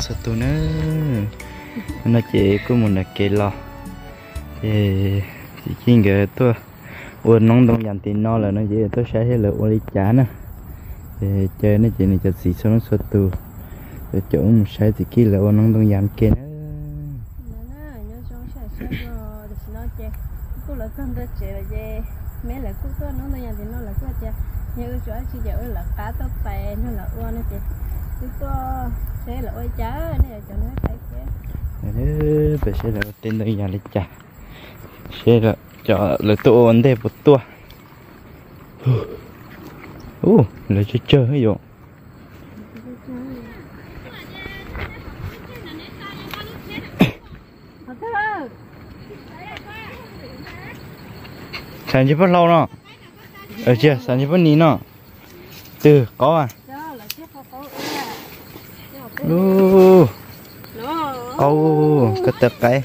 xóa lăng sạt tu nữa nó chỉ có một là kê lo thì chỉ chính cái tôi uốn nóng đông dành tiền no là nó dễ tôi sẽ hết là uốn đi chán nè thì chơi nó chỉ này chặt xì xong nó sạt tu rồi chỗ một sai thì kia là uốn nóng đông dành kê nữa mẹ là cô có nó nó nhà thì nó là cô cha như chỗ chị giờ là cá tóc bè nó là uo nó chị cô sẽ chá này là cho nó phải nữa phải sẽ là tên đây nhà lịch trả sẽ là cho là tụ vấn đề một tua ô là chơi chơi hay gì sản chỉ bắt lâu nó ở chưa sản chỉ bắt ní nó từ có à ô ô cái tập cái.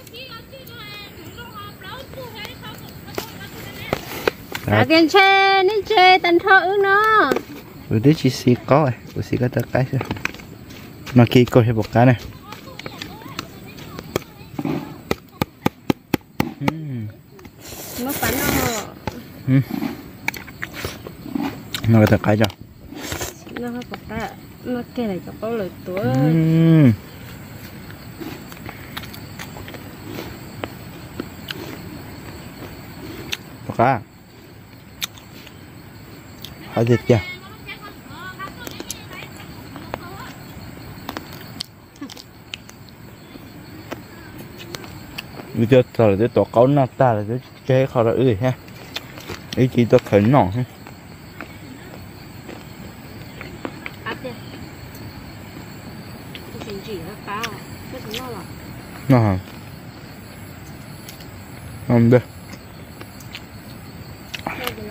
À cái chê ní chê tần thọ ư nó. Ừ đứa chỉ xí có à. Ừ xí cái tập cái thôi nó kia coi hay một cái này. Nó bắn nó nó cái tập cái cho nó có bọc ta nó cái này cho có lời tuổi Ừm. Bọc à Phải thịt chưa Bây giờ tao là cái tổ cáo nát ta là cái chế khó ra ơi ha. Ý chỉ tao khởi nọ ha áp đi cái gì gì nó cá cái gì nó là nó hả Không được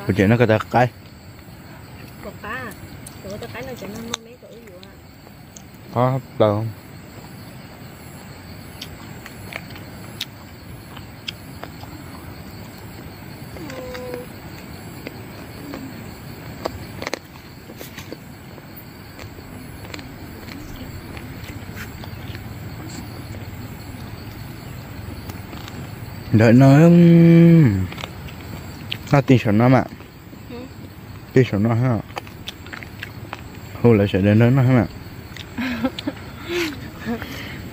Bây giờ nó có ta cái. Bọc cá rồi tao cái nó cho nó nó mấy tuổi rồi có hấp đâu không đợi nó nó tin sợ nó mà Ừ. tin sợ nó ha hồi lại sẽ đến đó nó ha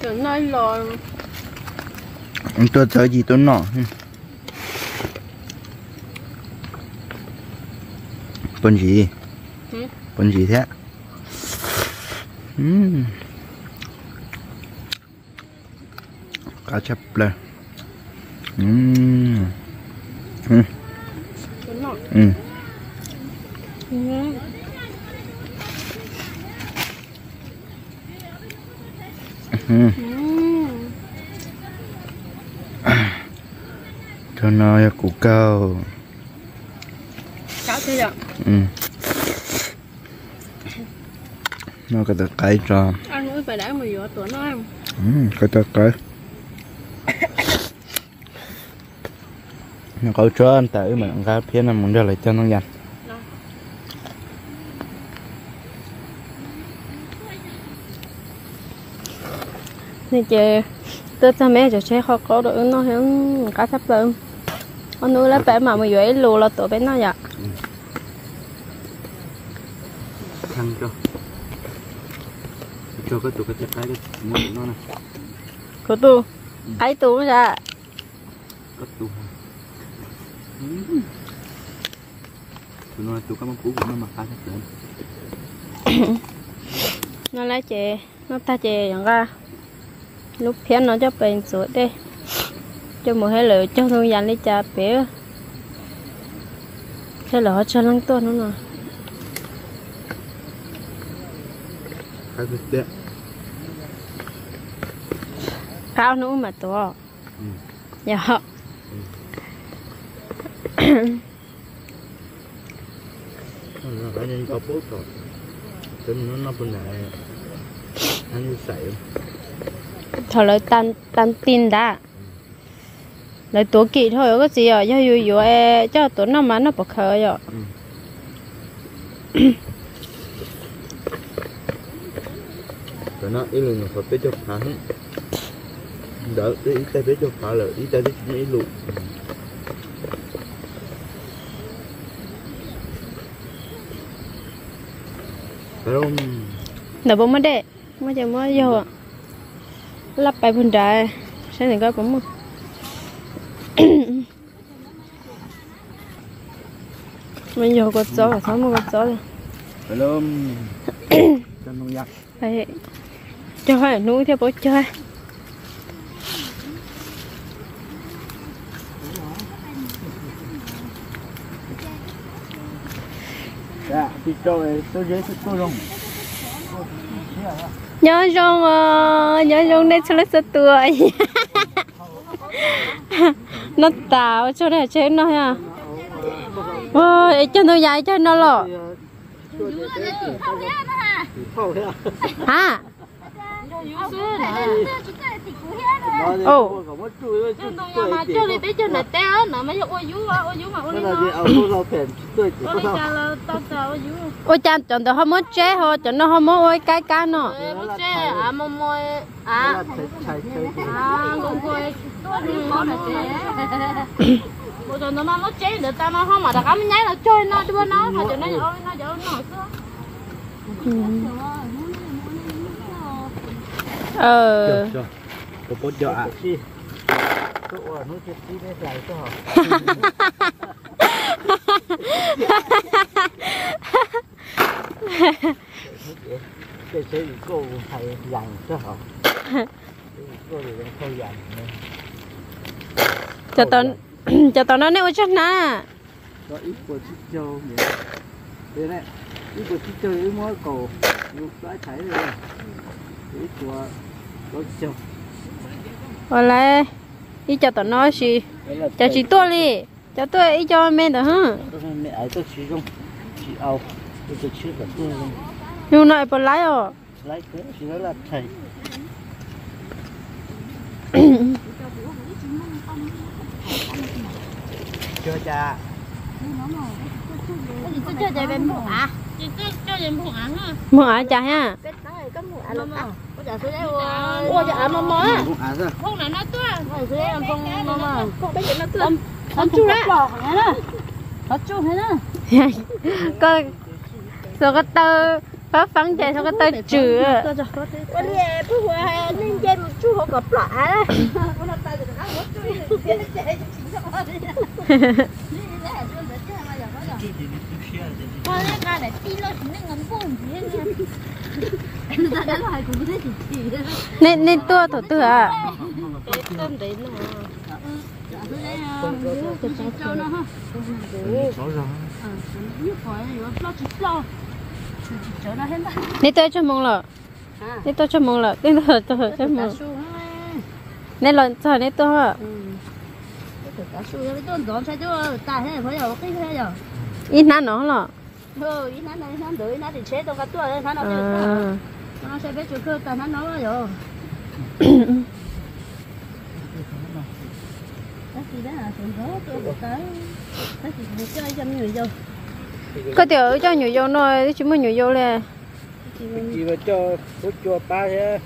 Trời nói rồi tôi sợ gì tôi nọ con gì? Ừ. con gì thế? Ừm. cá chép lên Ừ. Ừ. cho nó củ cao Cá thế rồi nó có được cái cho Ăn nữa phải đã mười giờ tuổi nó Ừm, có được cái nó có cho anh tới mà ăn cá phía nam muốn ra lại cho nó dành Nè chị Tôi cho mẹ cho chế khó có được nó hiểu cá sắp lợn. Con nuôi lá bể mà mười giờ lù là tụi bé nó vậy. Khăn cho. Cho cái tụ cái cái cái mũi nó này. Của tôi. Ấy tôi ra. Cái tụ tụi nó tụ cái mông cũ nó mà khá thật lớn Nó lá chè Nó ta chè chẳng ra. Lúc phía nó cho bền sữa đi. Cho một hai lửa cho thương dành đi trà Thế là họ cho lăng tuần nữa nè. Khá thật đấy Cao nữa mà to Ừ. Dạ bút rồi. Tính nó nó bên này. Anh sậy Thôi lời tan tan tin đã. Lời tổ kỳ thôi có gì à Do dù dù e Cho tổ nó mà nó bọc khờ rồi. Rồi nó ít lần phải biết cho phá. Đỡ ít tay biết cho phá là ít tay biết nhảy lụt không Nè bố mất đệ. Mới chờ mới vô ạ. Lắp bài phun trà Sáng này có cũng Mình vô có gió sống một có gió rồi. Belum cho nông dân Phải. Cho phải nuôi theo bố chơi dạ thì cho tôi dễ tôi luôn nhớ rong ờ, nhớ rong đây cho nó sợ tuổi nó tạo cho nó chết nó ha ôi cho nó dài cho nó lọ hả Ồ. mà đi bé cho nè té nè mấy ôi dú ôi dú mà chỉ ôi có đi sao cha là tao tao ôi dú. Ôi cha chọn tao không muốn chế thôi chọn nó không muốn ôi cái cá nó ôi chết à mò mò à. à con coi ôi trời nó nó chế được tao nó không mà đặc ấm nháy là chơi nó đưa nó mà cho nó ôi nó giờ nó ờ. Cho có cho cho họ. Cái xe cô thầy dặn cho họ. Cô thì đang thầy dặn. Cho tao cho tao nó nêu chắc nè. Có ít của chiếc châu vậy đây này ít của chiếc châu ít mỗi cầu. Lúc đã thấy rồi ít của có châu rồi lại đi cho tao nói gì cho chị tôi đi cho tôi ý cho mẹ đó hả mẹ ấy tôi chỉ dùng chỉ ao tôi chỉ chưa cả tôi luôn nhưng này bỏ lái rồi lấy cái chỉ đó là thầy chưa cha tôi chơi chơi bên bụng à chơi chơi bên bụng à ha mua ở chả ha cái đó là có một ăn à có trả số đấy ôi ôi trả mò mò cũng à. ra không là nó tua số đấy ăn không mò mò không nó tua nó? Chú đấy nó? Chú thế đó có số cái tơ phá phẳng chạy số cái tơ chữ Con đi. Bố hòa nên chơi một chút họ gặp lại Con lấy cái này đi lo chỉ nên ngắm bông gì nên nên tua thổ tư à nên tôi cho mong là nên tôi cho mong là nên tôi tôi cho mong nên lần cho nên tôi ít nát nó là Ừ, ý nó này nó đuổi nó thì chế tôi cả tuổi nó nó nó sẽ biết chỗ cơ ta nó nói rồi. Có tiểu cho nhiều vô nói chúng mình nhiều vô lên chỉ mà cho bút cho ba thế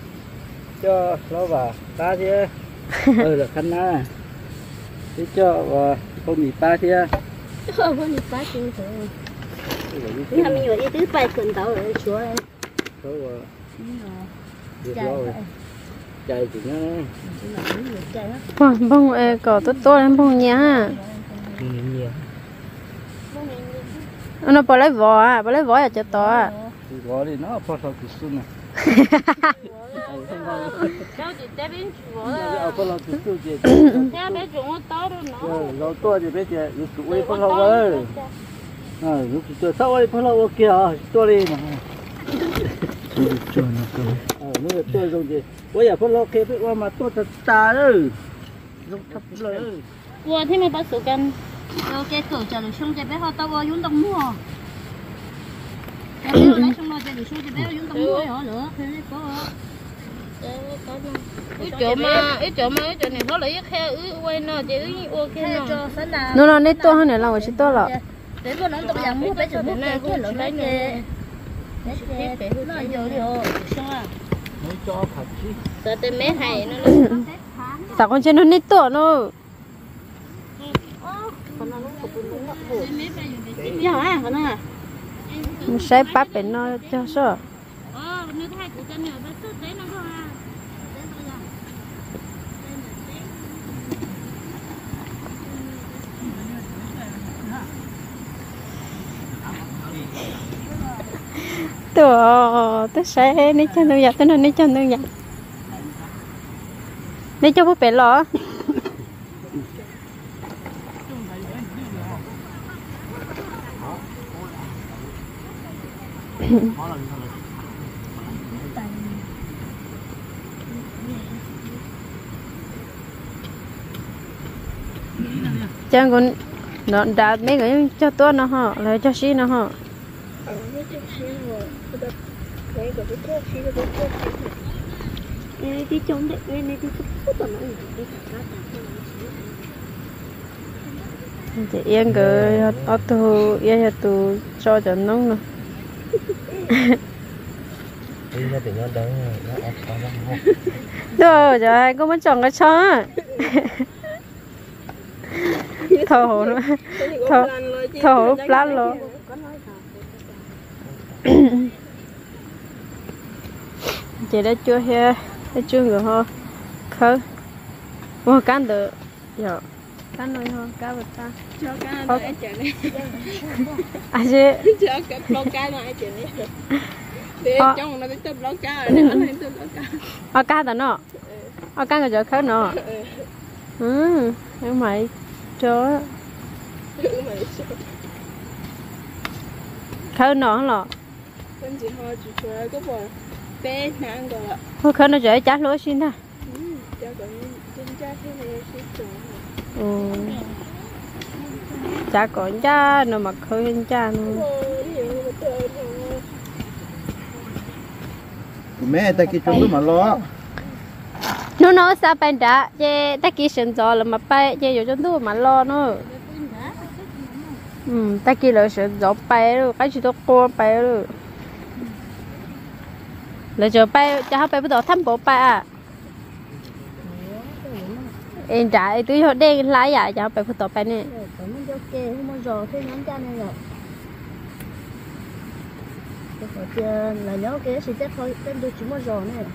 cho nó vào ba thế. Ừ là khăn na thế cho và không bị ba thế. Bữa nay phá chuyện thôi. Đi hàm nhiều đi tứ bài cần tàu rồi chúa rồi chạy thì nó bông bông ê cỏ tốt tốt lắm bông nhá nhiều nó bỏ lấy vỏ à bỏ lấy vỏ à cho to à gọi thì nó phô thọ cái xuân này Cháu chỉ té bên chúa. ở phô thọ cái xuân gì Té bên chúa nó to rồi nó. rồi tôi thì bây giờ lúc tụi phô thọ ơi à lúc tụi sau ấy phô thọ kia tôi đi mà cho nó cơ ờ nếu tôi dùng gì bây giờ phô thọ kia biết qua mà tôi thật ta ơi dùng thấp lời Ủa thế mày bắt số. Ờ cái cửa chờ được xong cho bé họ tao vào yếm đồng mua. Cái lấy xong rồi chờ được xong cho bé vào yếm đồng mua rồi nữa. Thế có. Mà mà nó lấy nó chỉ kia nó. nó nó nét to hơn này là một chút to là Để bữa nó tao dặn mua bé chỗ mua cái lỗ đấy nè. À. tao con trên nó nít tuổi nó? À à sẽ bắt bên nó cho sợ ờ nếu thay của chân nhiều bắt chút đấy tôi sẽ đi cho nó giặt tôi nói đi cho nó giặt đi cho bố bé lo chẳng còn nó đã mấy cái cho tôi nó họ, lại cho xí nó họ đi trốn đấy đi đi chút của nó chị yên cái ở tu yên tu cho cho nông đi nó không rồi có muốn chọn cái chó. Hồ nữa thầu hồ plan lo chị đã chưa he đã chưa người ho khơi mua cán được giờ cán nói ho cá vật ta cho cái nó ai chơi này à chị cho cái blog cái nó ai chơi này để trong nó cái tên blog cái này nó tên blog cái à cá ta nó à cá người giờ khơi nó ừ em mày chó khơi nó lọ 跟住开住佢嗰部 bé không khăn nó dễ chát lúa xin ha ừ. Chả có cha nó mặc khơi cha mẹ ta kia chúng mà lo. Nó nó sao bên đã chứ ta kia sinh gió là mà bay chứ giờ chúng tôi mà lo nó. Ừ ta kia là sinh gió bay luôn cái gì đó cô bay luôn lấy cho bay cho họ bay bắt đầu thăm bộ bay à em trả em túi họ đen lái à dạ cho họ bay bắt đầu bay nè kê, này rồi. Là nhớ cái sự chắc thôi, tên tôi chỉ mua giò này.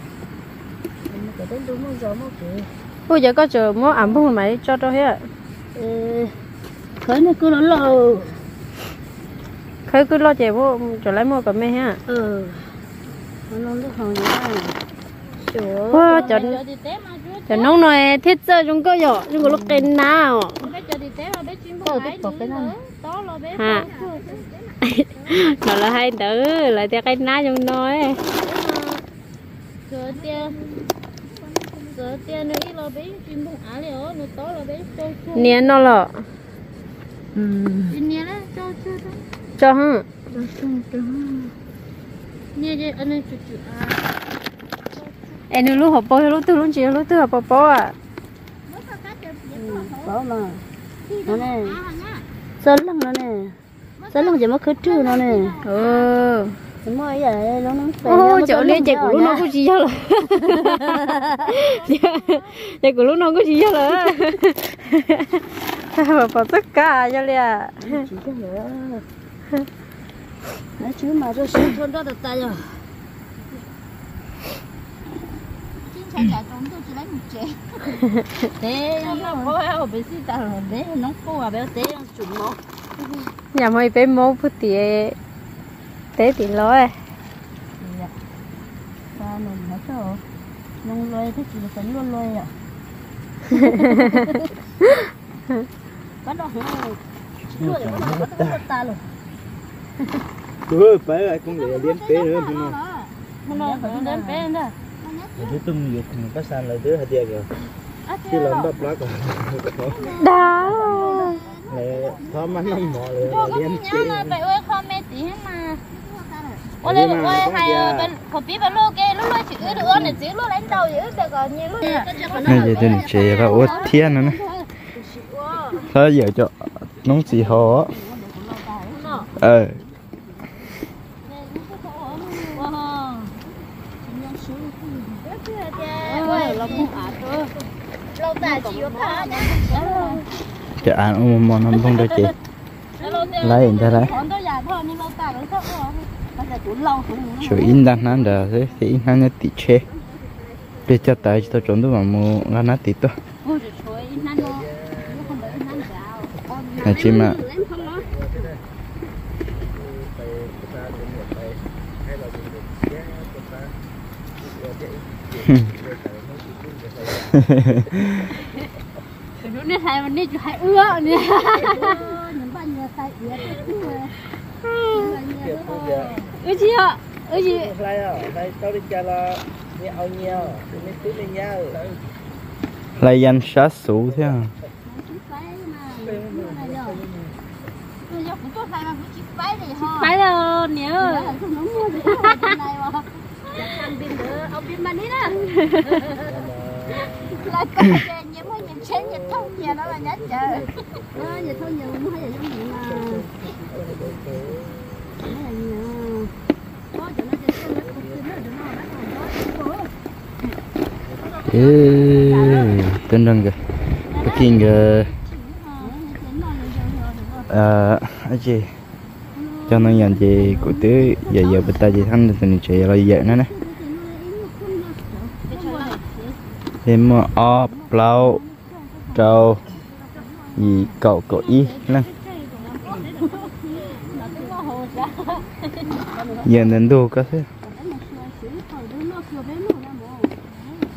Cái tên tôi mua rò mua kì. bây giờ có chờ mua ẩm bông mày cho tôi hết khởi nó cứ nó lâu khởi cứ lo chạy vô trở lại mua cả mẹ ha Ừ. Wow, chuẩn cho nông nói thiết chơi chúng có nhỏ chúng có lúc cái nào? Ha nó là hai đứa là theo cái ná chúng nói Cửa tia. Cửa tia ít lo bé chim bông á liều, nó to lo bé cho chua. nè nó Chim nhé đó, cho chua cho hả? Cho chua cho. Nhé nhé, anh ấy chua chua à. em lúc học bò lúc tư lúc chị lúc tư học bò à. Có mà. Nó nè. Sơn lăng nó nè. Sơn lăng chỉ mất khứ trừ nó nè. ừ. Đúng rồi, giờ nó nó chỗ này chạy của lúc nó có gì cho là chạy của lúc nó có gì cho là bò tất cả cho liền Nói chứ mà tôi sinh thôn đó được tay rồi. Nó rồi. nó nó nó nhà mày bé mô bút tía tế tỉ lối ta mình nó cho nông lôi thế chỉ là phấn luôn lôi à? Bắt đầu hả? Chưa để bắt đầu bắt đầu ta rồi Ừ, phải là con lẻ đến nữa thì nó. Nó nó đến bé nữa. Thì tung dục có sàn lại đứa hạt dẻ rồi. Chứ làm bắp lá còn. Đó. Này, khó mà năm mỏ rồi là đến bé. Nhớ mà ơi khó mẹ tí hết mà. Ôi lấy ôi hay bên có lúc cái lúc lúc chị ư được lúc lãnh đầu dữ được còn nhiều lúc. Này giờ đừng chị và ốt thiên nữa nè. Thôi giờ cho nóng xì hó. Ờ. chợ ăn ôm món năm không đâu chị. Lấy anh ta lấy. Giờ chủ in đang nán đờ thế thì in nán nhất tị chế để cho tới cho trốn tôi vào mua ngan nát tị tôi. Là chị mà. lên nó Lúc này hai mình đi chú hai ưa nè Những bạn nhà tay ưa Ưa chị ạ Ưa chị. À, lai tao đi chơi là nghe ao nhau, tụi mình tụi mình nhau. lấy danh sát sủ thế à? Phải là nhớ. Không đúng mua được cái này mà. Ăn pin nữa ông pin mà đi đó là chén nhiễm thông nhà đó là nhát chờ. Ờ nhiễm thông nhiều mua hay là giống như nó còn đó. ê tên đừng kìa. Cái kinh kìa. À cái gì cho nó nhận gì của tứ giờ giờ bữa ta chỉ thằng thì chạy là giờ nữa nè. Thêm mà o plau trâu gì cậu cậu y lắm. Giờ nên đồ có thế.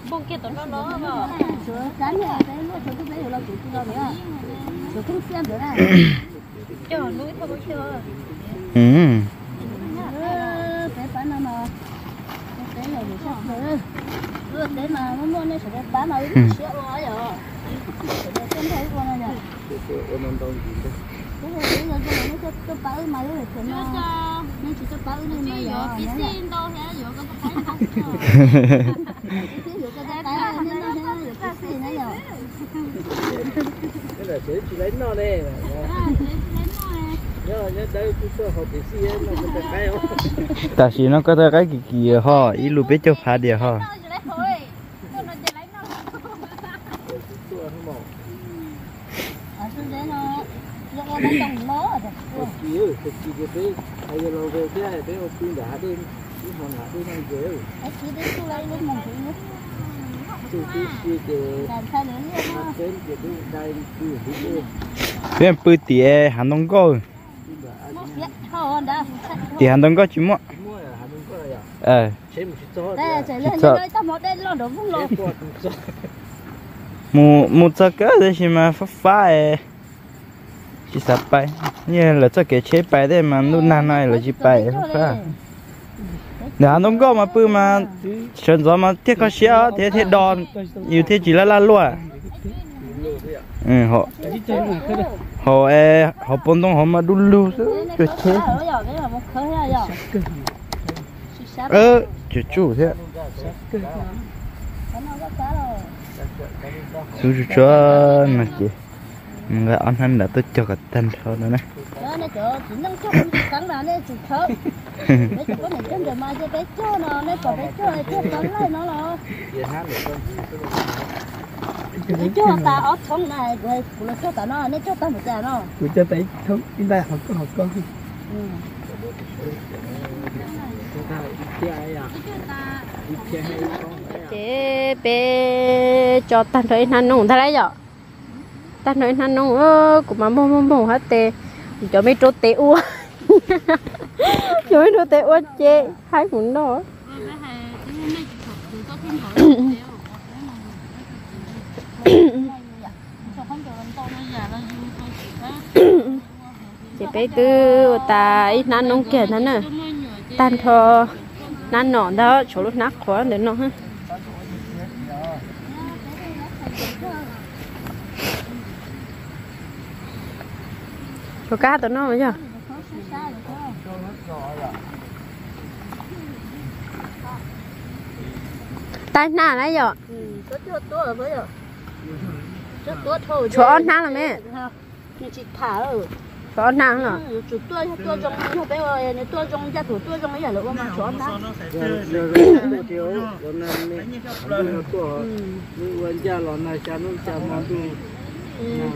Bông kia tụi nó nó mà. Chờ núi thôi chưa. ừ Cái là sẽ chỉ lấy nó đây. Nhớ nhớ đây cứ sơ học để xí nó có cái không? ta chỉ nó có cái gì gì ho ít lúc biết cho phá địa ho Sơ không mỏ. Một ký ơi, một ký cái đấy. Hay là lâu về thế này, thế một ký đã đi. Cái hòn đã đi. Chú ký ký cái đến cái cái đây ký cái cái. thế bự tía hắn đông có tía hắn đông có chỉ mua Mua à? ờ Chế một chút gió. đây chạy lên đây tao một đây lo đồ vung lô Chế qua cũng gió. mu mu cho cái chỉ mà phá phá ấy chỉ sắp bay như là cho cái chế bay đấy mà lúc nào nói là chỉ bay để hắn đông có mà bự mà chân gió mà thiết có xe thế thế đòn yêu thế chỉ là la lúa ừ họ họ e họ bún đông họ mà đun lưu cái chế ơ chú chú thế chú chú cho mà chị người ăn hắn đã tôi cho cả tên thôi nữa nè. Cho ta ở trong này rồi cho ta nó nên cho ta một giờ nó. Cho thấy không, chúng ta học có học con. Ta không? chế bé cho tan thôi nan nung thay đấy giờ tan thôi nan nung ơ cũng mà bông bông bông hết tê. Cho mấy trâu tê ua. Cho mấy trâu tê ua chế hai cũng đó. Chị bé tư ta ít nan nung kia thế nè tan thôi nan nọ đó chỗ lúc nát khó để nó ha chỗ cá tụi nó bây giờ? Tay na đấy giờ chỗ ăn na là mẹ? Chị thả ở rồi rồi rồi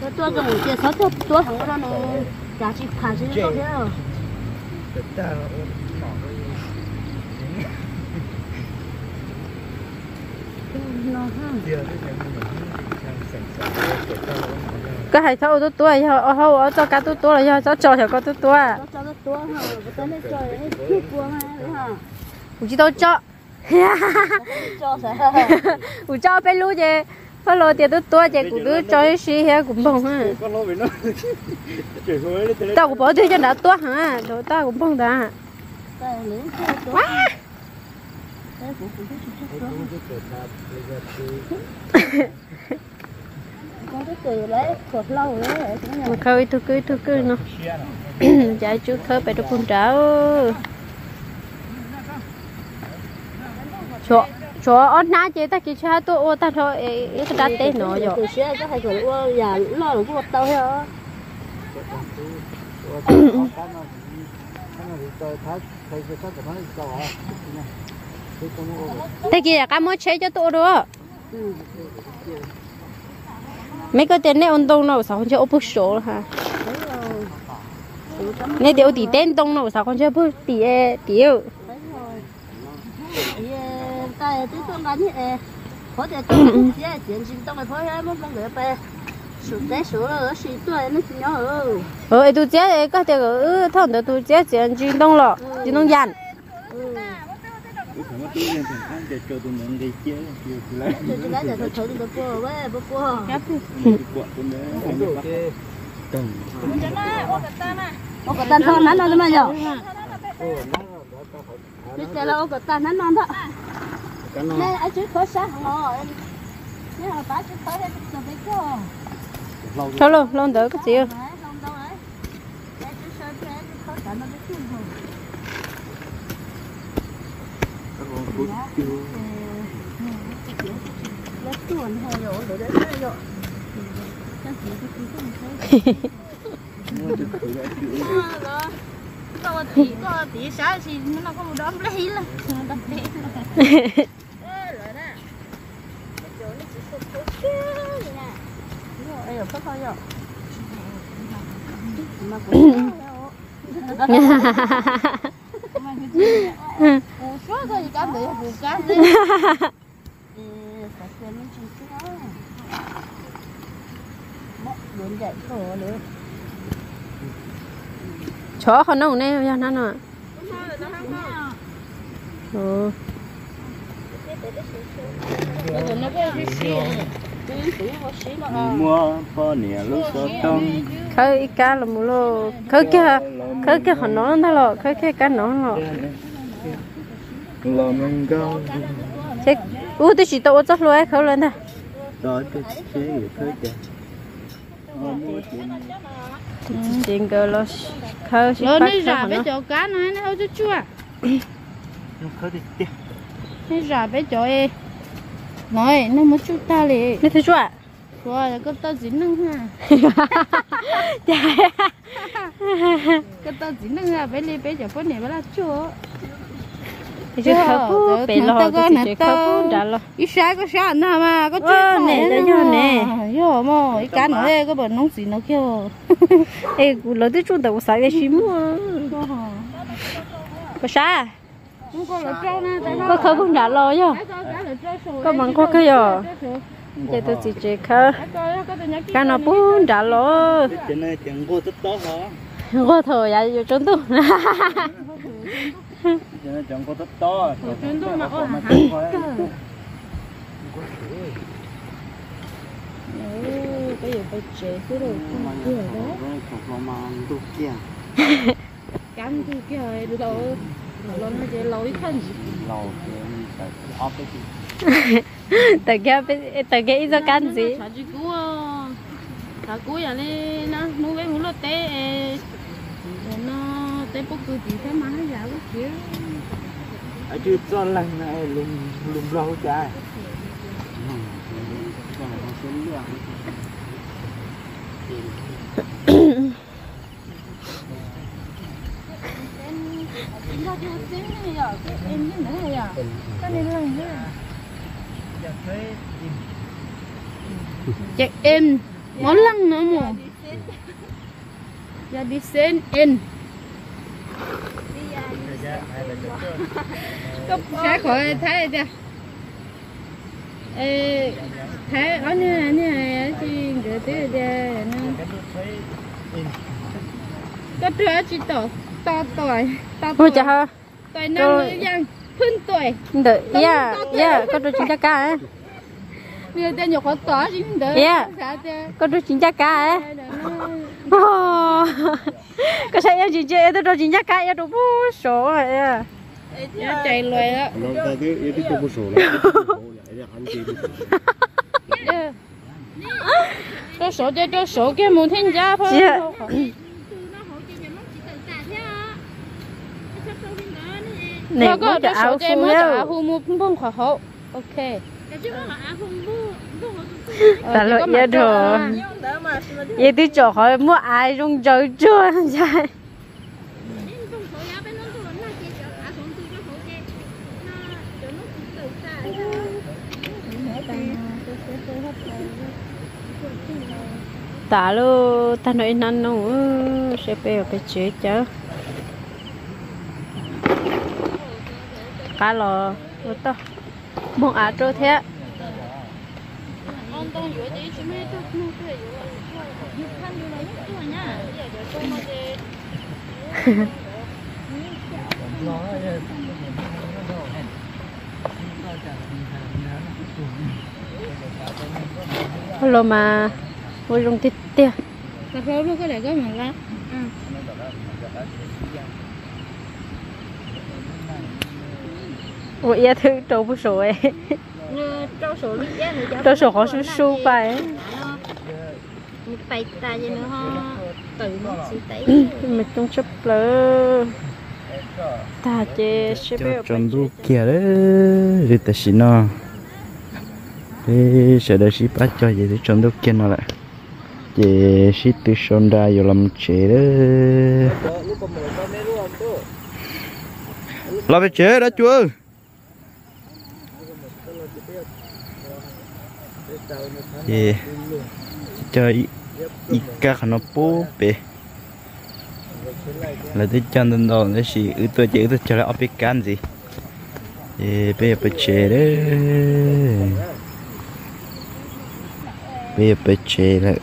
mà tu cái trong kia sáu tua. Tua thằng nó nó giá trị khá chứ không thế ha cái hay thâu tôi tôi cho thâu ở cho cá tôi tôi là cho cho cho có tôi tôi cho nó tua ha cái này cho chưa tua mà ha cũng chỉ tôi cho. cho sẽ cũng cho bé hello tiệt tôi tôi chạy cũng đứa chơi xí hả cũng bông ha tao cũng bỏ chơi cho đã tôi hả đồ tao cũng bông đã quá mà khơi tôi cứ tôi cứ nó chạy chú khơi phải được phun trào chỗ chỗ ớt ná chế ta kí cho tôi ô ta thôi cái ta tê nó rồi kí cho ta hay rồi ô già lo được một tàu hả thế kia cái mới chơi cho tôi đó mấy cái tên này ông đông nào sao không cho ốp số ha Này điều tỷ tên đông nào sao không cho ốp tỷ tỷ tại tôi tôi nói như có thể tôi cũng chỉ chuyện gì tôi phải phải muốn mong được về số tế số là số tuổi nó chỉ ừ ờ tôi chế cái cái ừ thằng đó tôi chế chuyện chuyển động rồi chuyển động dàn chế ô cái tan thon nắn nó mà nhở biết cái là ô cái tan nắn non đó cái nó nè anh chú khó sáng ngồi. Nè mà bác chú khó đấy tôi biết chưa? Lâu luôn luôn đỡ cái gì không đâu ấy để chú sơ chú ấy chú khó sáng nó biết chó không nông này nha nó nè. Ừ mua bao nhiêu lúc số trong khơi cá là mua lô. Khơi kia khơi kia họ nói nó lo khơi kia cá nó lo lo mình cao thế u tôi chỉ tôi chắc luôn khơi lên thôi đó cái thế chứ mua tiền. Cơ lo khơi chỉ bắt nó khơi giả họ bé chỗ cá nó nó hơi chua. Nó khởi đi tiền nó giả bé chỗ ấy nói nó mới chút ta liền nó thấy chưa ạ? Rồi là cái tao dính nâng ha. Cái tao dính nâng ha bé đi bé chỗ bé này bé là chưa khơi phú bể lo chỉ khơi phú đã lo. Ít sai có sai nào mà có Ờ, nè, đây vô nè. yo mà ít cá nữa có bẩn nông gì nó kêu. Ê cụ lo tôi chung đầu sai cái gì mua. Có sao không có có khơi cũng đã lo chứ có bằng có khơi rồi vậy tôi chỉ chỉ khơi cái nó bún đã lo. Có thời giờ vô trốn tu. tiền cô rất to trốn tu mà ôi, bây giờ phải chế cái đồ kia đó cắm kia rồi lâu gì tại cái tại cái ít cho can gì chả chỉ cú chả cú vậy nên nó mua cái hũ lót té nó té bốc cười chỉ thấy má nó giả quá kia ở chưa cho lần này lùng lùng lâu trái Ừ, chú xin này giờ em thế này giờ cái này là như check in. Món lăng nữa mù giờ đi sen in cấp cái khỏi thấy chưa ê thấy ở như này chị gửi tới đây nó cái có đứa chỉ tổ to tuổi to ôi tuổi. chà ha. Tuổi năm nữ dân hơn tuổi. Đợi yeah yeah có đôi chính cha cá ấy. Bây giờ tên nhục có tỏ chỉ đỡ Yeah. sao thế có đôi chính cha cá ấy. Có sẽ yêu chị chơi tôi đôi chính cha cá yêu đồ bố số rồi à chạy loài á. Nó ta cái cái cái công số là cái công số cái chỉ cho số cho cho số cái muốn thiên gia thôi Dạ. bố có cho áo số cái phu muốn cho đâu áo phu mua bông khỏi hậu ok ta lộ yêu đồ. Yêu tôi chỗ hỏi mua ai trong trời chưa? Chạy ta lô ta nói năn nó sẽ bé cái chế chứ cá lò ô tô bông á trâu thế ông đang dưới đấy chứ mấy tôi không có dưới dưới khăn dưới này nhất rồi nha giờ giờ tôi mà về lo ấy hello mà vô trong tít tia. Cà phê luôn cái này cái mà lá ủa ia thứ trâu bút số ấy. Trâu số lý giá nữa cho trâu số khó su su phải. Một tay ta vậy nữa ha. Tự mình trong chấp lơ. Ta chế sẽ bé kia đấy rồi ta xin nó. Thế sẽ đợi ship bắt cho vậy thì trong đu kia nó lại. Chế ship từ son ra rồi làm chế đấy. Lo về chế đó chúa yeah ye chơi ikka các nó bố bể là thế chân đơn đó là gì ư tôi chỉ ư tôi cho là ốp can gì. Ye bây giờ chế đấy. Bây giờ chế là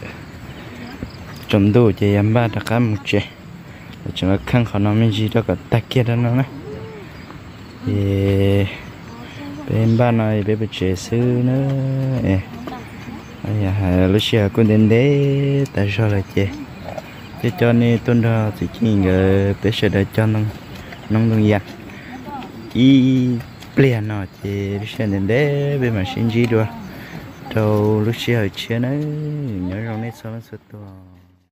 trong đồ chế em ba đã cả một chế chúng nó khăn khó nó mình gì đó, cả tắc kia đó nó nè ye bên ba này bây giờ chế sư nữa. Dạ, eh ai lúc xưa con đến đấy tại sao lại chế thế cho nên tuần đó thì chỉ ngờ bây giờ đã cho nông nông nông dân. Ý liền nó thì lúc xưa đến đấy bên mà xin gì đó đâu lúc xưa ở trên ấy, nhớ rằng nét sao nó sốt to